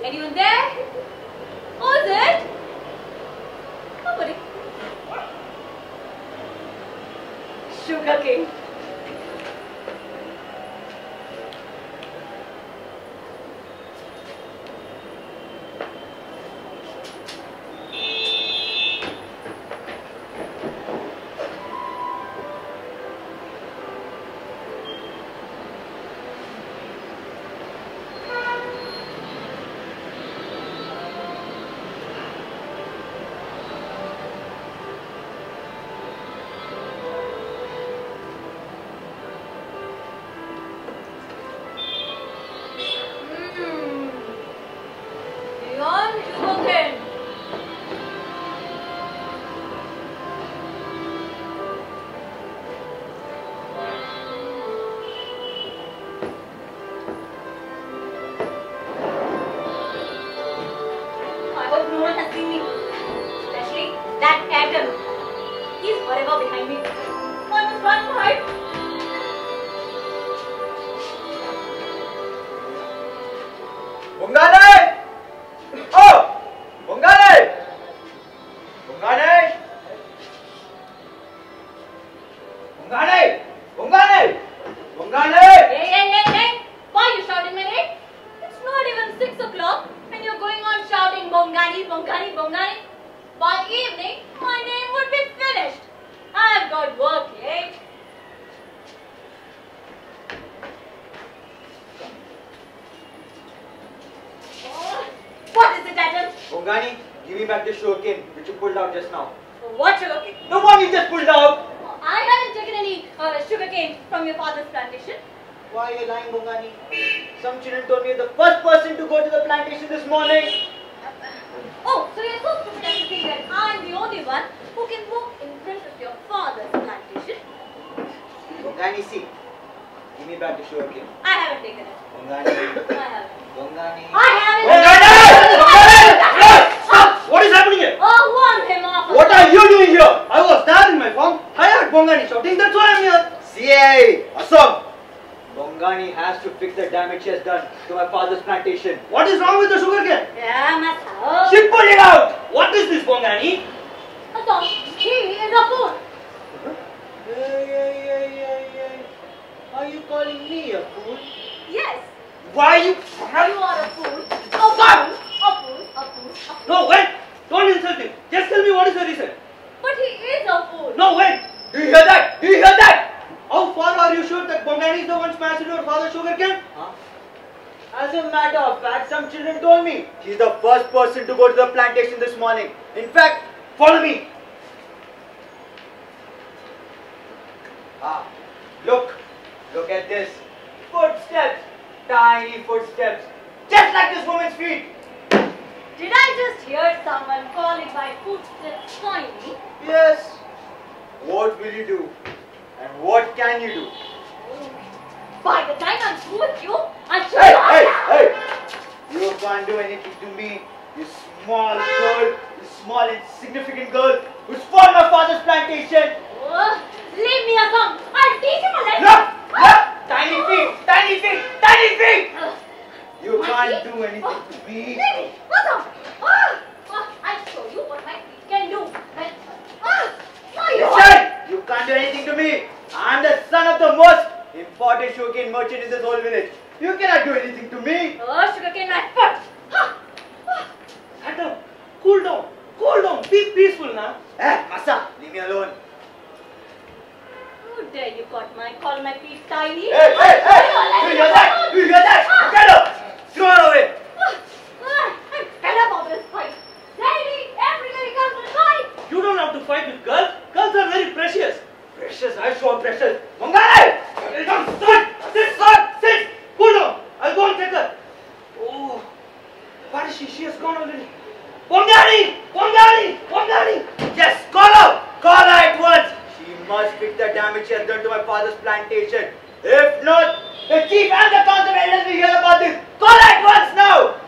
Anyone there? Who's it? Nobody. Sugar King. I hope no one has seen me. Especially that Adam. He's forever behind me. I must run and hide. Adam? Bungani, give me back the sugarcane which you pulled out just now. What sugar cane? The one you just pulled out! I haven't taken any uh, sugar cane from your father's plantation. Why are you lying, Bungani? Some children told me you're the first person to go to the plantation this morning. Oh, so you're so stupid as to think that I'm the only one who can walk in front of your father's plantation? Bungani, see. Give me back the sugarcane. I haven't taken it. Bungani. I haven't. Bungani. I haven't. Stop! What is happening here? Oh, warn him off. What are you doing here? I was there in my farm. I heard Bongani shouting. That's why I'm here. CA! Assam! Bongani has to fix the damage she has done to my father's plantation. What is wrong with the sugar cane? Yeah, Masao. She pulled it out. What is this, Bongani? Asam, he is a fool. Hey, hey, hey, hey, hey. Are you calling me a fool? Yes, Why you? you are a fool. A fool. A fool. A fool. No, wait. Don't insult him. Just tell me what is the reason. But he is a fool. No, wait. Do you hear that? Do you hear that? How far are you sure that Bongani is the one smashing your father's sugar cane? Huh? As a matter of fact, some children told me he's the first person to go to the plantation this morning. In fact, follow me. Ah, look, look at this. Footsteps, tiny footsteps, just like this woman's feet. Did I just hear someone calling my footsteps tiny? Yes. What will you do? And what can you do? By the time I'm through with you, I'll show Hey, you hey, how- hey! You can't do anything to me, you small girl, you small insignificant girl who spoiled my father's plantation. Oh, leave me alone. I'll teach him a lesson. Look, look! Tiny feet, tiny feet, tiny feet! Uh, You can't feet? do anything Oh, to me. Leave me. What's up? Ah, ah, I'll show you what my feet can do. No, you Listen! You can't do anything to me. I'm the son of the most important sugarcane merchant in this whole village. You cannot do anything to me. Oh, sugarcane my foot. Ah, ah. Adam, cool down. Cool down. Be peaceful now. Eh, Masa, leave me alone. How dare you got my, call my feet tiny? Hey, hey, hey! You you hear that? You hear that? Get up! Throw her away! I'm fed up of this fight. Daddy, everybody comes to fight. You don't have to fight with girls. Girls are very precious. Precious, I show her precious. she, she has gone already. Wangari! Wangari! Wangari! Yes, call her! Call her at once! She must fix the damage she has done to my father's plantation. If not, the chief and the council elders will hear about this. Call her at once now!